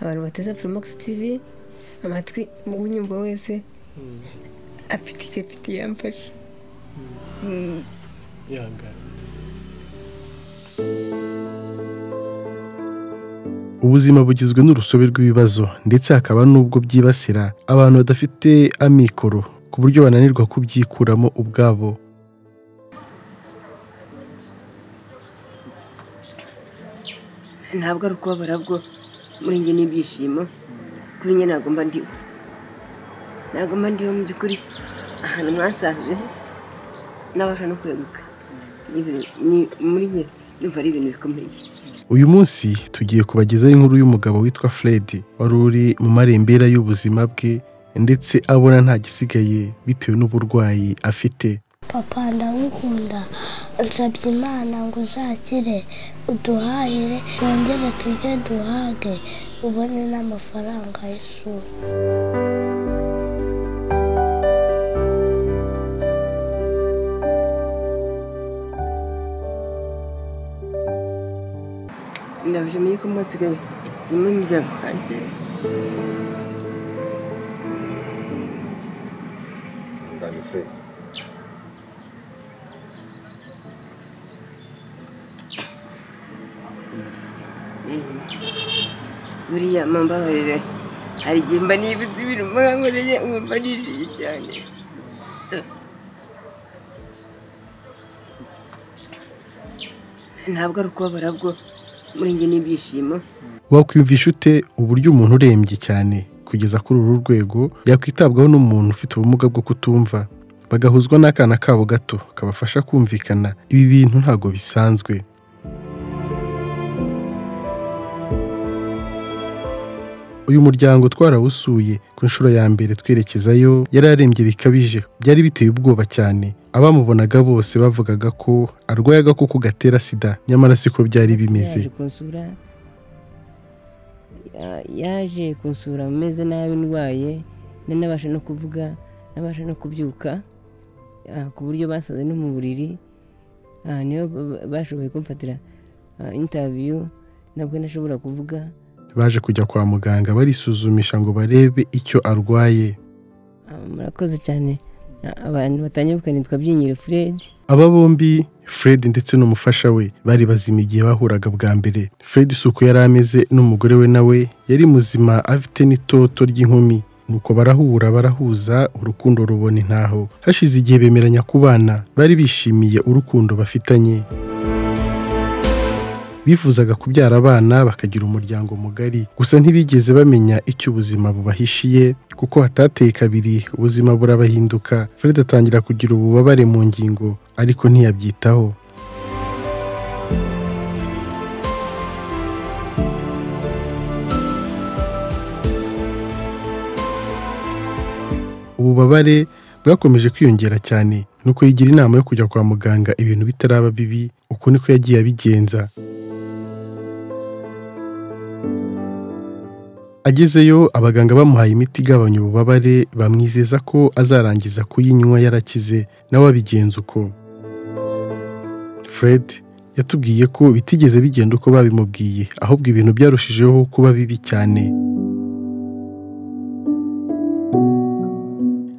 abantu bateza Primax TV amatwi unyumva wese afite icyo afite yamfasha Mm. ihangane ubuzima bugizwe n'urusobe rw'ibibazo ndetse hakaba n'ubwo byibasira abantu badafite amikoro ku buryo bananirwa kubyikuramo ubwabo. Ntabwo ari ukubabara bwo. Muri njye n'ibyishimo kuri njye ntabwo mba ndiho ntabwo mba ndiho mu by'ukuri ahantu mwasanze nabasha no kweguka muri njye numva ari ibintu bikomeye. Uyu munsi tugiye kubagezaho inkuru y'umugabo witwa Fred. Wari uri mu marembera y'ubuzima bwe ndetse abona nta gisigaye bitewe n'uburwayi afite. Papa ndagukunda. Nsabye imana ngo uzakire uduhahire twongere tujye duhage ubone n'amafaranga y'ishuri ndabishimiye ko mwasigaye nyuma y'umuryango wanjye. Dani buriya mumbabarire. Hari igihe mba nibutse ibintu mwankoreye nkumva nishimye cyane. Ntabwo ari ukubabara bwo. Muri njye n'ibyishimo wakwiyumvisha ute uburyo umuntu urembye cyane? Kugeza kuri uru rwego yakwitabwaho n'umuntu ufite ubumuga bwo kutumva. Bagahuzwa n'akana kabo gato kabafasha kumvikana. Ibi bintu ntabwo bisanzwe. Uyu muryango twarawusuye ku nshuro ya mbere twerekezayo yari arembye bikabije. Byari biteye ubwoba cyane. Abamubonaga bose bavugaga ko arwaye agakoko gatera sida nyamara siko byari bimeze. Yaje kunsura ya- yaje kunsura meze nabi ndwaye nabasha no kuvuga nabasha no kubyuka ah, ku buryo basaze no mu buriri. Ah, niyo ba- bashoboye kumfatira intabiyu nabwo ntashobora kuvuga. Baje kujya kwa muganga barisuzumisha ngo barebe icyo arwaye. Ah, murakoze cyane. Abantu batangiye nitwa byinyire fred. Aba bombi fred ndetse n'umufasha we bari bazima igihe bahuraga bwa mbere. Fred isuku yari ameze n'umugore we nawe yari muzima afite n'itoto ry'inkumi. Nuko barahura barahuza urukundo rubona intaho. Hashize igihe bemeranya kubana bari bishimiye urukundo bafitanye. Bifuzaga kubyara abana bakagira umuryango mugari. Gusa ntibigeze bamenya icyo ubuzima bubahishiye kuko hatateye kabiri ubuzima burabahinduka. Fred atangira kugira ububabare mu ngingo ariko ntiyabyitaho. Ububabare bwakomeje kwiyongera cyane. Nuko yigira inama yo kujya kwa muganga ibintu bitaraba bibi uko niko yagiye abigenza. Agezeyo abaganga bamuhaye imiti igabanya ububabare bamwizeza ko azarangiza kuyinywa yarakize nawe abigenza uko. Fred yatubwiye ko bitigeze bigenda uko babimubwiye ahubwo ibintu byarushijeho kuba bibi cyane.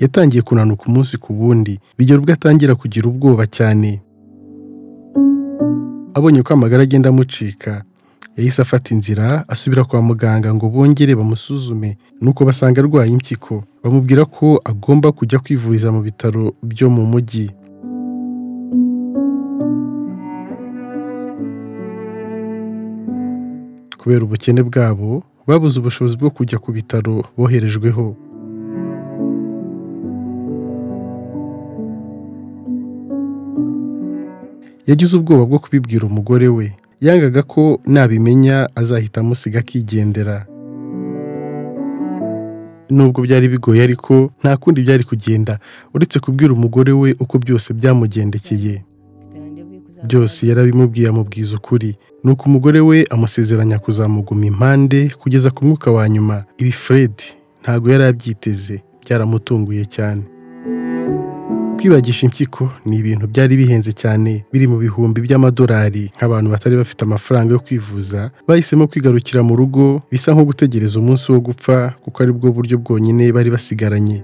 Yatangiye kunanuka umunsi ku wundi bigera ubwo atangira kugira ubwoba cyane. Abonye ko amagara agenda amucika yahise afata inzira asubira kwa muganga ngo bongere bamusuzume. Nuko basanga arwaye impyiko. Bamubwira ko agomba kujya kwivuriza mu bitaro byo mu mujyi kubera ubukene bwabo babuze ubushobozi bwo kujya ku bitaro boherejweho. Yagize ubwoba bwo kubibwira umugore we. Yangaga ko nabimenya azahita amusiga akigendera. Nubwo byari bigoye ariko nta kundi byari kugenda. Uretse kubwira umugore we uko byose byamugendekeye. Byose yarabimubwiye amubwiza ukuri. Nuko umugore we amusezeranya kuzamuguma impande kugeza ku mwuka wa nyuma. Ibi fred ntabwo yari abyiteze. Byaramutunguye cyane. Kwibagisha impyiko ni ibintu byari bihenze cyane biri mu bihumbi by'amadolari nk'abantu batari bafite amafaranga yo kwivuza bahisemo kwigarukira mu rugo bisa nko gutegereza umunsi wo gupfa kuko ari bwo buryo bwonyine bari basigaranye.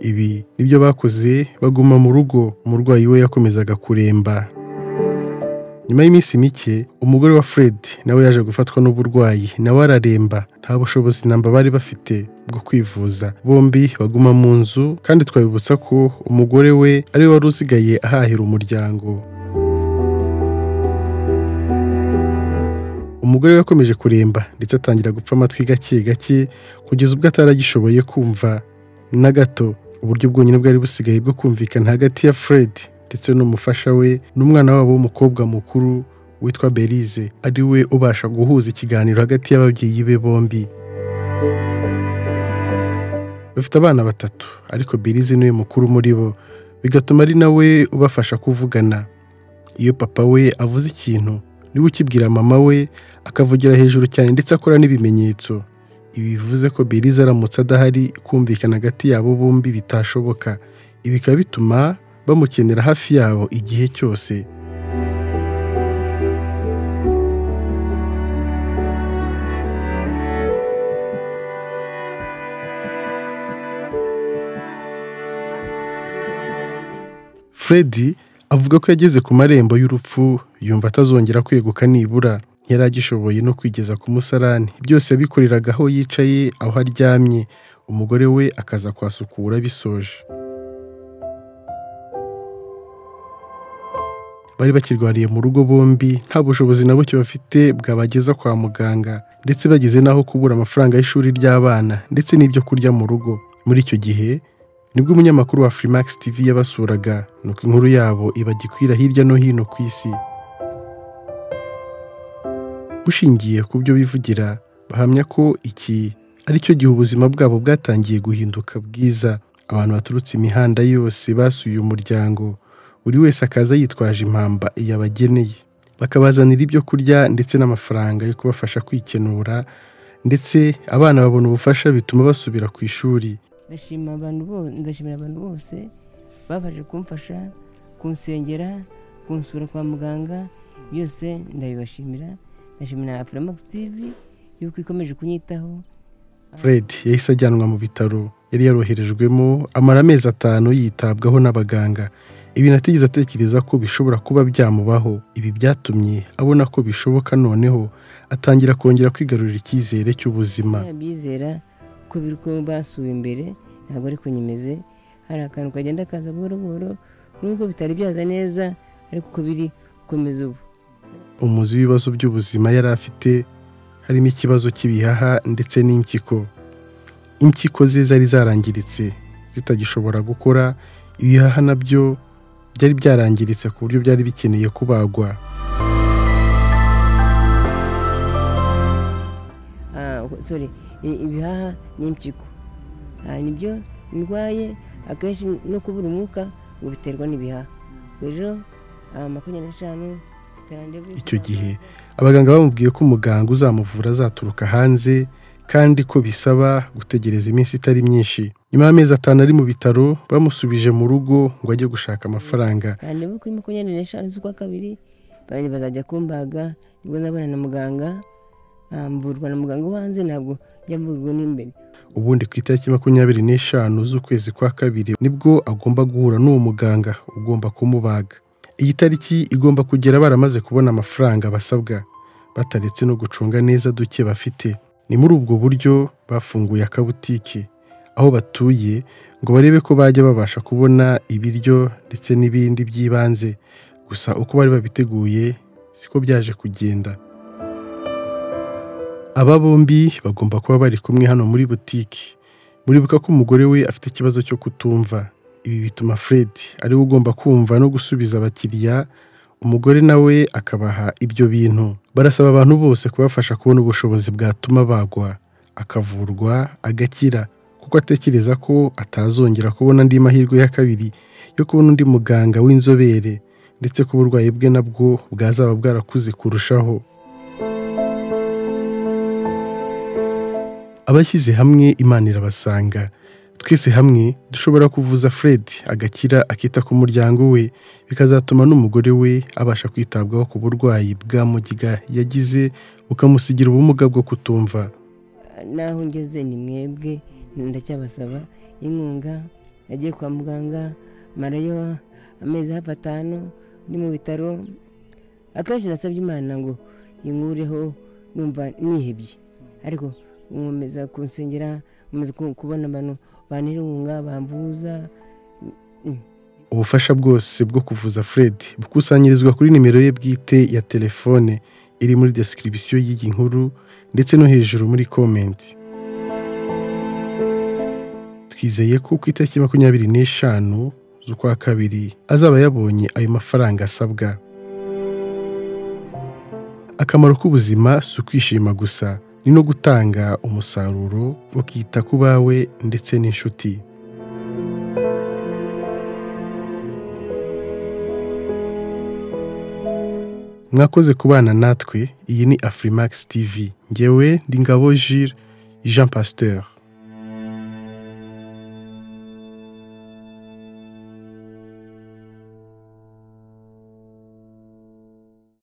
Ibi ni byo bakoze baguma mu rugo umurwayi we yakomezaga kuremba. Nyuma y'iminsi mike umugore wa fred nawe yaje gufatwa n'uburwayi. Nawe araremba. Nta bushobozi namba bari bafite bwo kwivuza. Bombi baguma mu nzu kandi twabibutsa ko umugore we ari we wari usigaye ahahira umuryango. Umugore we yakomeje kuremba ndetse atangira gupfa amatwi gake gake kugeza ubwo ataragishoboye kumva. Na gato uburyo bwonyine bwari busigaye bwo kumvikana hagati ya fred ndetse n'umufasha we n'umwana wabo w'umukobwa mukuru witwa berize ari we ubasha guhuza ikiganiro hagati y'ababyeyi be bombi. Bafite abana batatu ariko berize ni we mukuru muri bo. Bigatuma ari nawe ubafasha kuvugana. Iyo papa we avuze ikintu ni we ukibwira mama we akavugira hejuru cyane ndetse akora n'ibimenyetso. Ibi bivuze ko berize aramutse adahari kumvikana hagati yabo bombi bitashoboka. Ibi bikaba bituma bamukenera hafi yabo igihe cyose. Freddy avuga ko yageze ku marembo y'urupfu yumva atazongera kweguka nibura. Yari agishoboye no kwigeza ku musarani. Byose yabikoreraga aho yicaye aho aryamye. Umugore we akaza kuhasukura bisoje bari bakirwariye mu rugo bombi nta bushobozi na buke bafite bwabageza kwa muganga ndetse bageze n'aho kubura amafaranga y'ishuri ry'abana ndetse n'ibyo kurya mu rugo. Muri icyo gihe ni bwo umunyamakuru wa Freemax TV yabasuraga nuko inkuru yabo ibagikwira hirya no hino ku isi. Ushingiye ku byo bivugira bahamya ko iki ari cyo gihe ubuzima bwabo bwatangiye guhinduka bwiza. Abantu baturutse imihanda yose basuye umuryango. Buri wese akaza yitwaje impamba yabageneye bakabazanira ibyo kurya ndetse n'amafaranga yo kubafasha kwikenura ndetse abana babona ubufasha bituma basubira ku ishuri. Ndashimira abantu bose babashe kumfasha kunsengera kunsura kwa muganga byose ndabibashimira. Ndashimira Freemax TV yuko ikomeje kunyitaho. Fred yahise ajyanwa mu bitaro yari yaroherejwemo amara amezi atanu yitabwaho n'abaganga. Ibi natigeze atekereza ko bishobora kuba byamubaho. Ibi byatumye abona ko bishoboka noneho atangira kongera kwigarurira icyizere cy'ubuzima. Bizera ko biri ko basuwe imbere ntabwo ariko nyimeze. Hari akantu kagenda kaza buhoro buhoro nubwo bitari byaza neza ariko uko biri gukomeza ubu. Umuzi w'ibibazo by'ubuzima yari afite harimo ikibazo cy'ibihaha ndetse n'impyiko. Impyiko ze zari zarangiritse zitagishobora gukora. Ibihaha na byo byari byarangiritse ku buryo byari bikeneye kubagwa. Ah, ibihaha n'impyiko. Ah, ni byo ndwaye akenshi no kubura umwuka ngo biterwa n'ibihaha. Rero ah, makumyabiri n'eshanu icyo gihe abaganga bamubwiye ko umuganga uzamuvura azaturuka hanze kandi ko bisaba gutegereza iminsi itari myinshi. Nyuma y'amezi atanu ari mu bitaro bamusubije mu rugo ngo ajye gushaka amafaranga. Kuri makumyabiri n'eshanu z'ukwa kabiri bazajya kumbaga ni bwo nzabona na muganga mvurwa na muganga wo hanze ntabwo njya mvurwa n'imbere. Ubundi ku itariki makumyabiri n'eshanu z'ukwezi kwa kabiri ni bwo agomba guhura n'uwo muganga ugomba kumubaga. Iyi tariki igomba kugera baramaze kubona amafaranga basabwa. Bataretse no gucunga neza duke bafite. Ni muri ubwo buryo bafunguye akabutike aho batuye ngo barebe ko bajya babasha kubona ibiryo ndetse n'ibindi by'ibanze. Gusa uko bari babiteguye siko byaje kugenda. Aba bombi bagomba kuba bari kumwe hano muri butiki muribuka ko umugore we afite ikibazo cyo kutumva. Ibi bituma fred ari we ugomba kumva no gusubiza abakiriya umugore nawe akabaha ibyo bintu. Barasaba abantu bose kubafasha kubona ubushobozi bwatuma bagwa. Akavurwa agakira kuko atekereza ko atazongera kubona andi mahirwe ya kabiri yo kubona undi muganga w'inzobere ndetse ko uburwayi bwe nabwo bwazaba bwarakuze kurushaho. Abashyize hamwe imana irabasanga. Twese hamwe dushobora kuvuza fred agakira akita ku muryango we bikazatuma n'umugore we abasha kwitabwaho ku burwayi bwa mugiga yagize bukamusigira ubumuga bwo kutumva. Naho ngeze ni mwebwe ndacyabasaba. Inkunga nagiye kwa muganga marayo amezi hafi atanu ni mu bitaro. Akenshi nasabye imana ngo inkureho numva nihebye. Ariko nkomeza kunsengera nkomeza kubona abantu bantera inkunga bamvuza ubufasha bwose bwo kuvuza fred bukusanyirizwa kuri nimero ye bwite ya telefone iri muri description y'iyi nkuru ndetse no hejuru muri komenti twizeye ko ku itariki makumyabiri n'eshanu z'ukwa kabiri azaba yabonye ayo mafaranga asabwa. Akamaro k'ubuzima si ukwishima gusa. Ni no gutanga umusaruro ukita ku bawe ndetse n'inshuti. Mwakoze kubana natwe iyi ni afurimax tv ngewe ndi ngabo Jules jean pasteur.